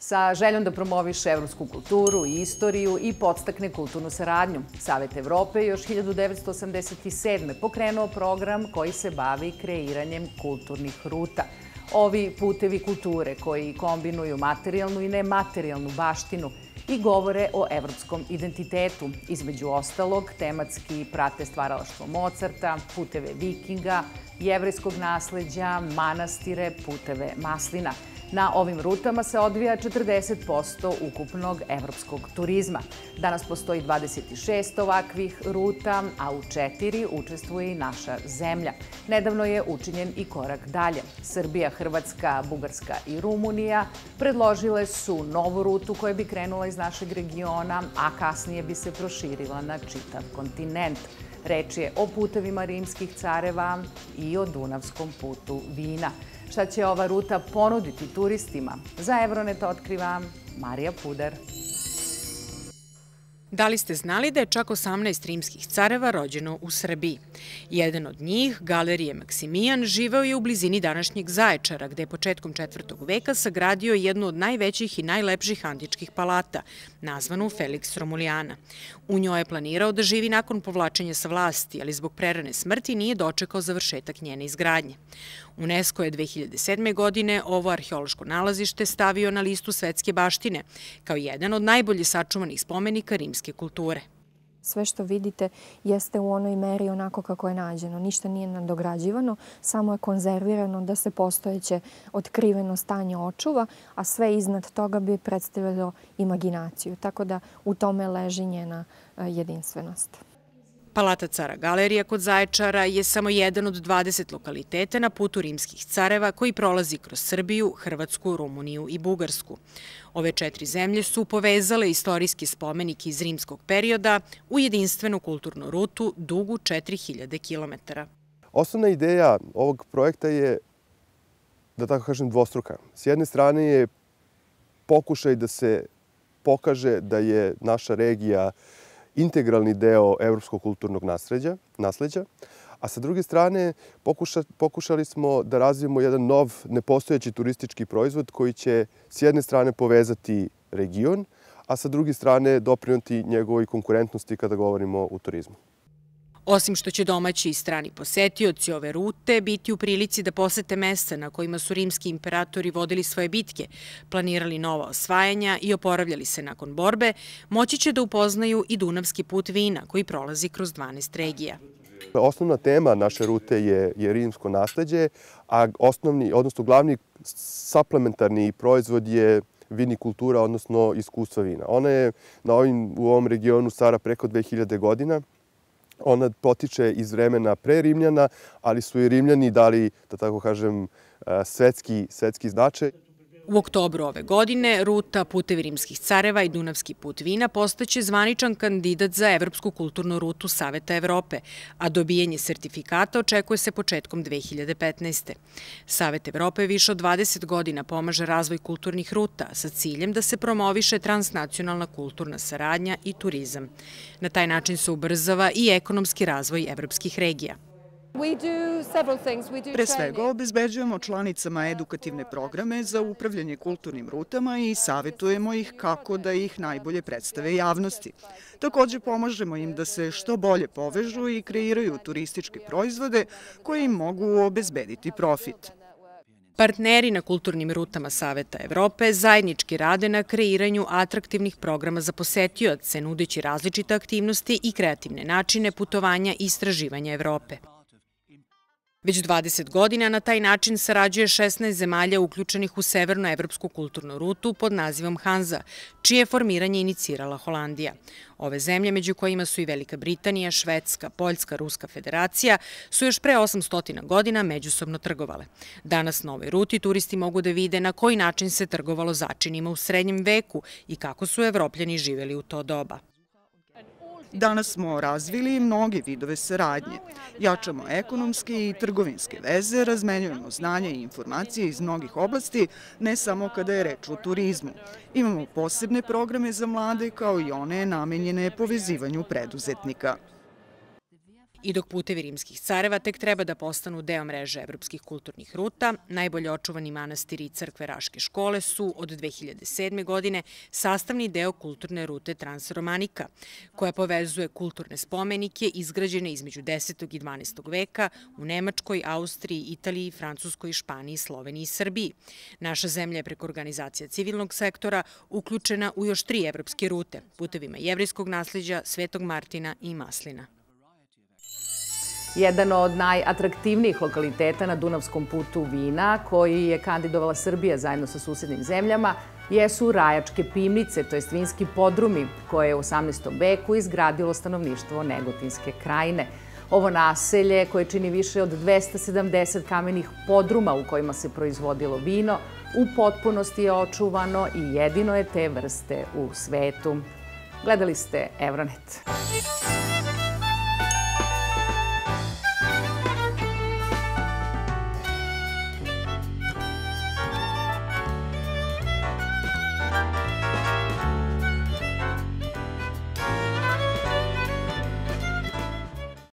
sa željom da promoviše evropsku kulturu i istoriju i podstakne kulturnu saradnju. Savet Evrope još 1987. pokrenuo program koji se bavi kreiranjem kulturnih ruta. Ovi putevi kulture koji kombinuju materijalnu i nematerijalnu baštinu i govore o evropskom identitetu. Između ostalog, tematski prate stvaralaštvo Mozarta, puteve vikinga, jevrejskog nasleđa, manastire, puteve maslina – Na ovim rutama se odvija 40% ukupnog evropskog turizma. Danas postoji 26 ovakvih ruta, a u četiri učestvuje i naša zemlja. Nedavno je učinjen i korak dalje. Srbija, Hrvatska, Bugarska i Rumunija predložile su novu rutu koja bi krenula iz našeg regiona, a kasnije bi se proširila na čitav kontinent. Reč je o putevima rimskih careva i o Dunavskom putu vina. Šta će ova ruta ponuditi turistima? Za Evronet otkriva Marija Puder. Da li ste znali da je čak 18 rimskih careva rođeno u Srbiji? Jedan od njih, Galerije Maksimijan, živeo je u blizini današnjeg Zaječara, gde je početkom četvrtog veka sagradio jednu od najvećih i najlepših antičkih palata, nazvanu Felix Romulijana. U njoj je planirao da živi nakon povlačenja sa vlasti, ali zbog prerane smrti nije dočekao završetak njene izgradnje. UNESCO je 2007. godine ovo arheološko nalazište stavio na listu svetske baštine, kao jedan od najbolje sačuvanih spomenika rimske kulture. Sve što vidite jeste u onoj meri onako kako je nađeno. Ništa nije nadograđivano, samo je konzervirano da se postojeće otkriveno stanje očuva, a sve iznad toga bi predstavljalo imaginaciju. Tako da u tome leži njena e, jedinstvenost. Palata cara Galerija kod Zaječara je samo jedan od 20 lokaliteta na putu rimskih careva koji prolazi kroz Srbiju, Hrvatsku, Rumuniju i Bugarsku. Ove četiri zemlje su povezale istorijski spomenik iz rimskog perioda u jedinstvenu kulturnu rutu dugu 4000 km. Osnovna ideja ovog projekta je, da tako kažem, dvostruka. S jedne strane je pokušaj da se pokaže da je naša regija integralni deo evropskog kulturnog nasleđa, nasleđa, a sa druge strane pokuša, pokušali smo da razvijemo jedan nov, nepostojeći turistički proizvod koji će s jedne strane povezati region, a sa druge strane doprinuti njegovoj konkurentnosti kada govorimo o turizmu. Osim što će domaći i strani posetioci ove rute biti u prilici da posete mesta na kojima su rimski imperatori vodili svoje bitke, planirali nova osvajanja i oporavljali se nakon borbe, moći će da upoznaju i Dunavski put vina koji prolazi kroz 12 regija. Osnovna tema naše rute je, je rimsko nasledđe, a osnovni, odnosno glavni suplementarni proizvod je vinikultura, odnosno iskustva vina. Ona je na ovim, u ovom regionu stara preko 2000 godina Ona potiče iz vremena pre Rimljana, ali su i Rimljani dali, da tako kažem, e, svetski, svetski značaj. U oktobru ove godine ruta Putevi rimskih careva i Dunavski put vina postaće zvaničan kandidat za Evropsku kulturnu rutu Saveta Evrope, a dobijanje sertifikata očekuje se početkom 2015. Savet Evrope više od 20 godina pomaže razvoj kulturnih ruta sa ciljem da se promoviše transnacionalna kulturna saradnja i turizam. Na taj način se ubrzava i ekonomski razvoj evropskih regija. Pre svega obezbeđujemo članicama edukativne programe za upravljanje kulturnim rutama i savjetujemo ih kako da ih najbolje predstave javnosti. Takođe pomažemo im da se što bolje povežu i kreiraju turističke proizvode koji im mogu obezbediti profit. Partneri na kulturnim rutama Saveta Evrope zajednički rade na kreiranju atraktivnih programa za posetioce, nudeći različite aktivnosti i kreativne načine putovanja i istraživanja Evrope. Već 20 godina na taj način sarađuje 16 zemalja uključenih u severnoevropsku kulturnu rutu pod nazivom Hanza, čije formiranje inicirala Holandija. Ove zemlje, među kojima su i Velika Britanija, Švedska, Poljska, Ruska federacija, su još pre 800 godina međusobno trgovale. Danas na ovoj ruti turisti mogu da vide na koji način se trgovalo začinima u srednjem veku i kako su evropljani živeli u to doba. Danas smo razvili mnoge vidove saradnje. Jačamo ekonomske i trgovinske veze, razmenjujemo znanje i informacije iz mnogih oblasti, ne samo kada je reč o turizmu. Imamo posebne programe za mlade kao i one namenjene povezivanju preduzetnika. I dok putevi rimskih careva tek treba da postanu deo mreže evropskih kulturnih ruta, najbolje očuvani manastiri i crkve Raške škole su od 2007. godine sastavni deo kulturne rute Transromanika, koja povezuje kulturne spomenike izgrađene između 10. i 12. veka u Nemačkoj, Austriji, Italiji, Francuskoj, Španiji, Sloveniji i Srbiji. Naša zemlja je preko organizacija civilnog sektora uključena u još tri evropske rute, putevima jevrijskog nasljeđa, Svetog Martina i Maslina. Jedan od najatraktivnijih lokaliteta na Dunavskom putu vina, koji je kandidovala Srbija zajedno sa susednim zemljama, jesu Rajačke pivnice, to je vinski podrumi, koje je u 18. veku izgradilo stanovništvo Negotinske krajine. Ovo naselje, koje čini više od 270 kamenih podruma u kojima se proizvodilo vino, u potpunosti je očuvano i jedino je te vrste u svetu. Gledali ste Euronet.